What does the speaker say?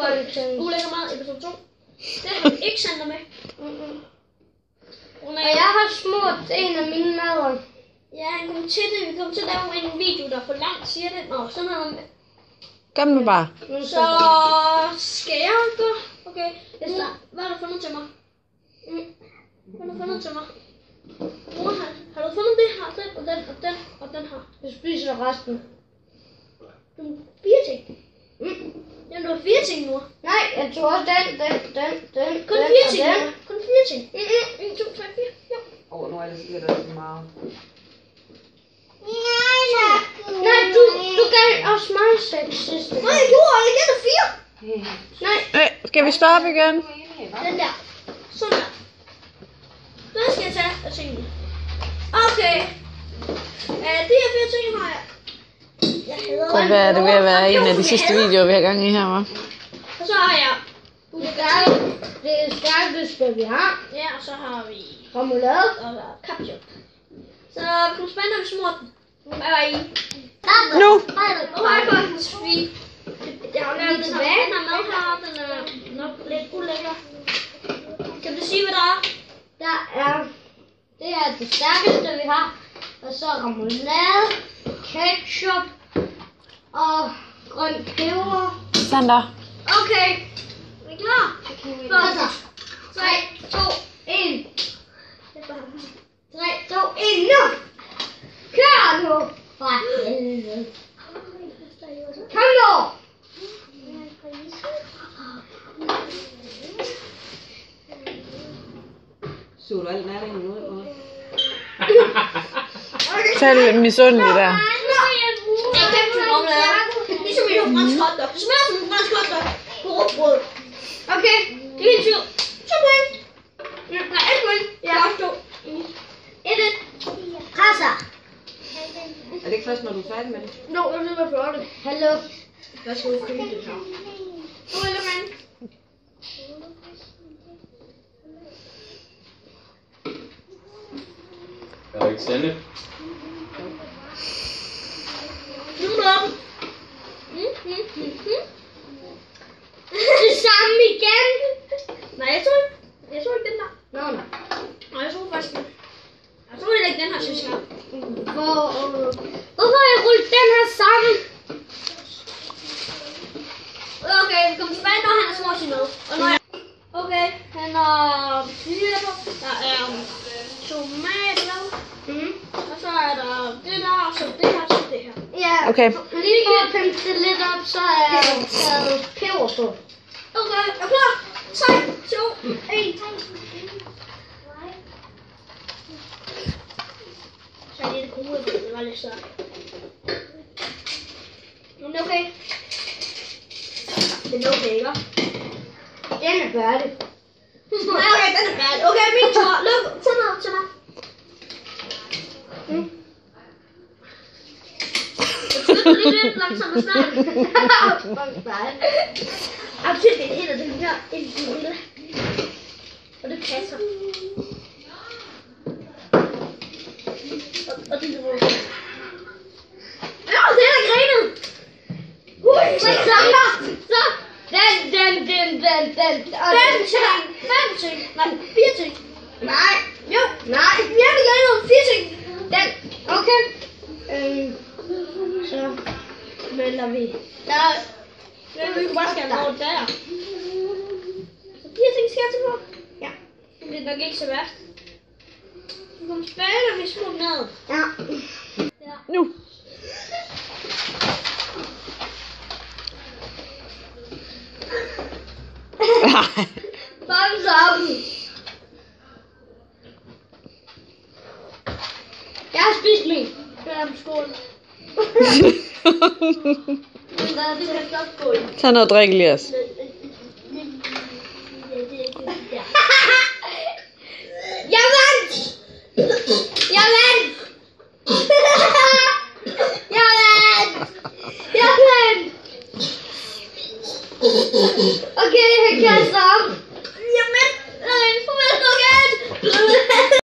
Folketing. Ulækker mad, episode 2. Det har vi ikke sendt dig med. Mm-mm. Hun Og er, jeg har smurt en af mine mader. ja, han kom til det. Vi kommer til at lave en video, der er for langt, siger det. Nå, sådan noget. Gør nu bare. Så skal jeg gå. Okay, jeg start. Hvad har du fundet til mig? Mm. Hvad har du fundet til mig? Mor, har, har du fundet det her, den og den og den og den her? Jeg spiser resten. Du har fire ting. Mm. Du har fire ting, mor. Nej, jeg tog også den, den, den, den, Kun den fire ting, den. mor. Kun fire ting. Mm-mm. 1, 2, 3, 4. Ja. Åh, oh, nu er det sikkert også meget. Nej, du, du gav også mig seks sidste Nej, jeg gjorde, jeg gætter fire. Nej, Øh, skal vi stoppe igen? Den der. Sådan der. Den skal jeg tage af tingene. Okay. Uh, de her fire ting har jeg. Så hvad er det ved at være en af de sidste videoer, vi har gang i her, var? Og så har jeg det er det er stærkeste, vi har. Ja, og så har vi Remoulade. og ketchup. Så det er spændende, hvis den. Hvad var I? Nu! Nu har jeg faktisk vi... Jeg har lavet den her, den mad her, den er nok lidt ulækker. Kan du sige, hvad der er? Der er, det er det stærkeste, vi har. Og så remoulade, ketchup og grøn peber. Sander. Okay. Er I klar? Første. 3, 2, 1. 3, 2, 1, nu! Kør nu! For helvede. Kom nu! Så du alt næringen ud? Tag misundelig der. Jeg ikke remoulade. Ligesom i en fransk hotdog. Det smager som en fransk hotdog på råbrød. Okay, det er helt sygt. To point. Nej, et point. Ja. Jeg to. Et, et. Krasser. Er det ikke først, når du er færdig med det? No, jeg vil være flot. Hallo. Hvad skal du købe det her? Nu er det. Er der ikke? Nu er det. Mm, mm, mm, mm. Det samme igen. Nej, jeg tror ikke. Jeg tror ikke den der. Nå, nej. Nej, jeg tror faktisk den. Jeg tror heller ikke den her, synes jeg. Hvor, hvorfor har jeg rullet den her sammen? Okay, vi kommer tilbage, når han er småt med. Og når jeg... Okay, han har peber, der er tomater, Mm. og så er der det der, og så det her, så det her. Ja. Okay. Lige for at pimpe det lidt op, så er jeg taget peber på. Okay, er klar? 3, 2, 1. Så er det lidt gode, det var lidt svært. Men det er okay. Det er okay, ikke? Den er færdig. Nej, okay, den er færdig. Okay, min tur. Luk, tag noget til mig. Mm. Jeg skal lige lidt langsomt at snakke. Fuck dig. Jeg synes, det er helt af den her en lille. Og det passer. Og, og det er det. Ja, det er grinet. Ui, så så, så. Den, den, den, den. Og Fem ting. Fem ting. Nej, fire ting. Nej. Jo, Nej. vi har det grinet. Fire ting. Den. Okay. Øhm, så melder vi. Der men vi bare skære over der. Så fire ting skal jeg til på. Ja. Det er nok ikke så værst. Vi kommer tilbage, når vi er små ned. Ja. Nu. Thumbs up. Jeg har spist min. Ja, skål. Men der er det her skål. Tag noget drik, Elias. okay, here comes up.